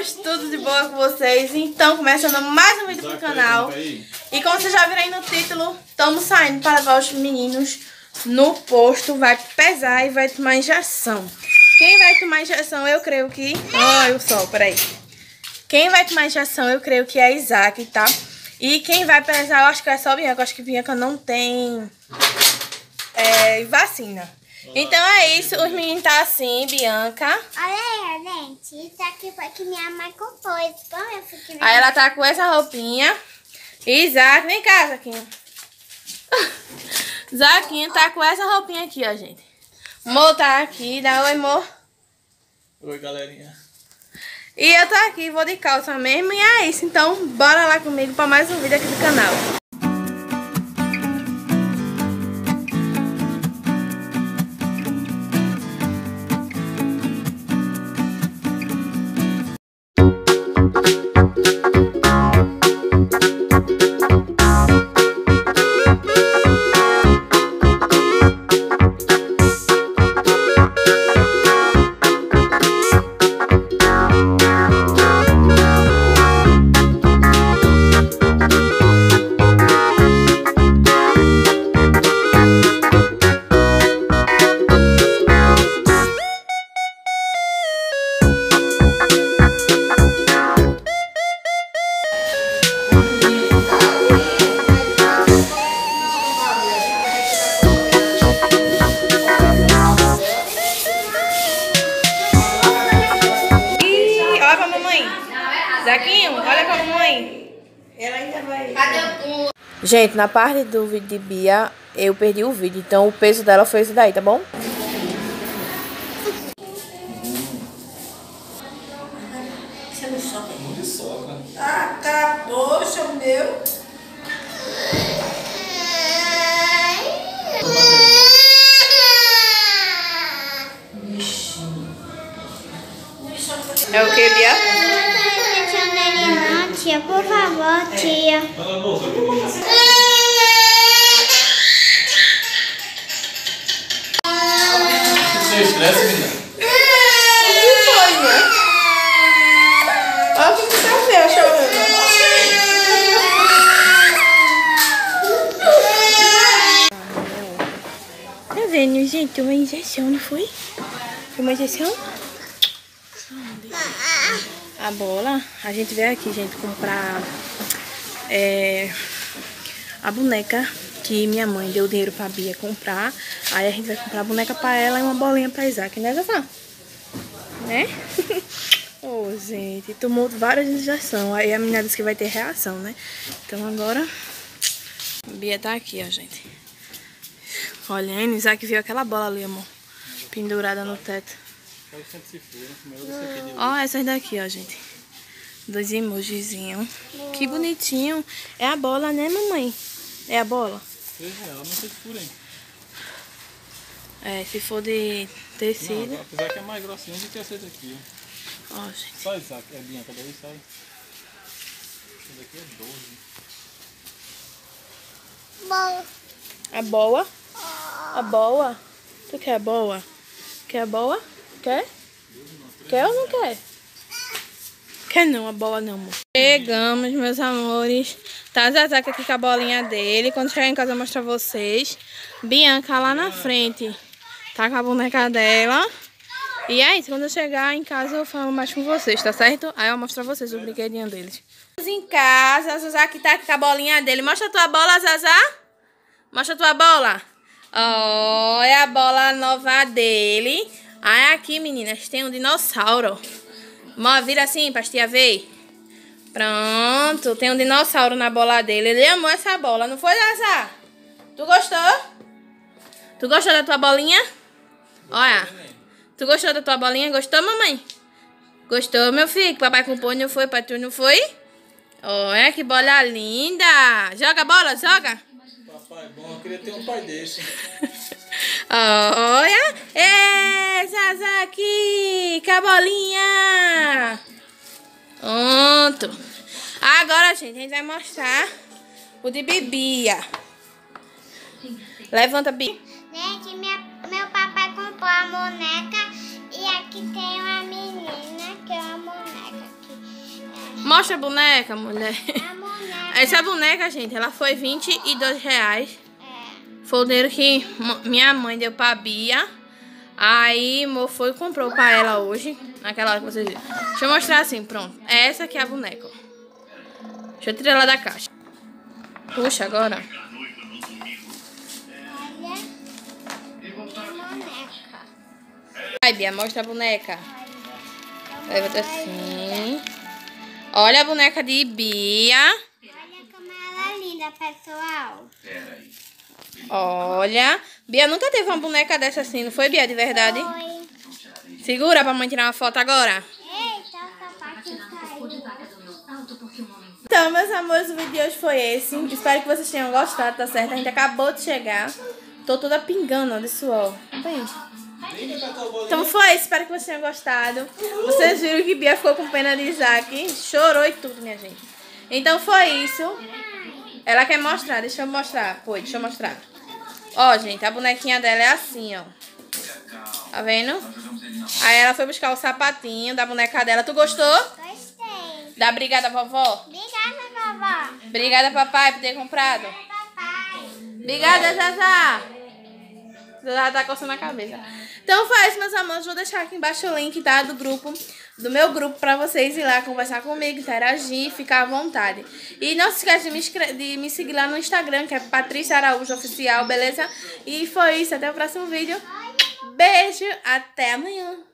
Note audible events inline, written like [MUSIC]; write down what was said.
meninos, tudo de boa com vocês? Então, começando mais um vídeo pro canal. E como vocês já viram aí no título, estamos saindo para levar os meninos no posto. Vai pesar e vai tomar injeção. Quem vai tomar injeção, eu creio que... Olha o sol, peraí. Quem vai tomar injeção, eu creio que é Isaac, tá? E quem vai pesar, eu acho que é só Bianca. Eu acho que Bianca não tem é, vacina. Então é isso, os meninos tá assim, Bianca. Olha aí, gente. Isso aqui foi que minha mãe comprou. Esse pão eu fiquei... Aí ela tá com essa roupinha. E Zac, vem cá, Zaquinho. [LAUGHS] Zaquinho tá com essa roupinha aqui, ó, gente. Mo tá aqui, dá oi, Mo. Oi, galerinha. E eu tô aqui, vou de calça mesmo. E é isso, então bora lá comigo pra mais um vídeo aqui do canal. Zaquinho, olha pra mamãe. Ela ainda vai. Gente, na parte do vídeo de Bia, eu perdi o vídeo. Então o peso dela foi esse daí, tá bom? Muito soca. Acabou, seu meu. É o que, Bia? Por favor, tia. Fala, moça. Você estressa, menina? Vendo, gente? Uma injeção, não foi? Foi uma injeção? A bola, a gente veio aqui, gente, comprar é, a boneca que minha mãe deu dinheiro pra Bia comprar. Aí a gente vai comprar a boneca pra ela e uma bolinha pra Isaac, né, Zazá? Né? [LAUGHS] Ô, gente, tomou várias injeções. Aí a menina disse que vai ter reação, né? Então agora, Bia tá aqui, ó, gente. Olhando, Isaac viu aquela bola ali, amor. Pendurada no teto. De Ó, essas daqui, ó, gente. Dois emojizinhos. Que bonitinho. É a bola, né, mamãe? É a bola? 3 reais, não sei se for, hein? É, se for de tecido. Não, apesar que é mais grossinho do que essa daqui. ó. Gente. Sai, Isaac. É daí sai. Essa daqui é 12. Bom, A boa? A boa? Tu quer a boa? Quer a boa? Quer? Quer ou não quer? Quer não, a bola não, amor. Chegamos, meus amores. Tá Zazac aqui com a bolinha dele. Quando chegar em casa eu mostro pra vocês. Bianca lá na frente. Tá com a boneca dela. E é isso, quando eu chegar em casa eu falo mais com vocês, tá certo? Aí eu mostro pra vocês o brinquedinho deles. Em casa, Zazac tá aqui com a bolinha dele. Mostra a tua bola, Zazá. Mostra a tua bola. Olha a bola nova dele. Aí aqui, meninas, tem um dinossauro. Mó, vira assim pra tia ver. Pronto, tem um dinossauro na bola dele. Ele amou essa bola, não foi, Zazá? Tu gostou? Tu gostou da tua bolinha? Olha. Tu gostou da tua bolinha? Gostou, mamãe? Gostou, meu filho? Que papai comprou não foi pra tu, não foi? Olha que bola linda. Joga a bola, joga. Papai, bom, eu queria ter um pai desse. [LAUGHS] Olha! Zaza aqui! Com a bolinha! Pronto! Agora, gente, a gente vai mostrar o de Bibia. Levanta, Bi. Gente, minha, meu papai comprou a boneca e aqui tem uma menina que é uma boneca aqui. Mostra a boneca, mulher. A boneca. Essa boneca, gente, ela foi 22 reais. É. Foi o dinheiro que minha mãe deu pra Bia. Aí, mo foi e comprou pra ela hoje. Naquela hora que vocês viram. Deixa eu mostrar assim, pronto. Essa aqui é a boneca, ó. Deixa eu tirar ela da caixa. Puxa, agora. Olha. Minha boneca. Ai, Bia, mostra a boneca. Olha. Levanta assim. Olha a boneca de Bia. Olha como ela é linda, pessoal. Olha. Bia nunca teve uma boneca dessa assim, não foi, Bia, de verdade? Oi. Segura pra mãe tirar uma foto agora. Eita, o sapatinho caiu. Então, meus amores, o vídeo de hoje foi esse. Espero que vocês tenham gostado, tá certo? A gente acabou de chegar. Tô toda pingando, ó, de suor. Então foi, espero que vocês tenham gostado. Vocês viram que Bia ficou com pena de Isaac. Chorou e tudo, minha gente. Então foi isso. Ela quer mostrar, deixa eu mostrar. Foi, deixa eu mostrar. Ó, gente, a bonequinha dela é assim, ó. Tá vendo? Aí ela foi buscar o sapatinho da boneca dela. Tu gostou? Gostei. Da brigada vovó? Obrigada, vovó. Obrigada, papai, por ter comprado. Papai. Obrigada, Zazá. Zazá tá coçando a cabeça. Então faz, meus amores. Vou deixar aqui embaixo o link, tá? Do grupo, do meu grupo, pra vocês ir lá conversar comigo, interagir, ficar à vontade. E não se esqueça de me, de me seguir lá no Instagram, que é Patrícia Araújo Oficial, beleza? E foi isso. Até o próximo vídeo. Beijo. Até amanhã.